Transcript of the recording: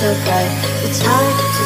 so bright, it's hard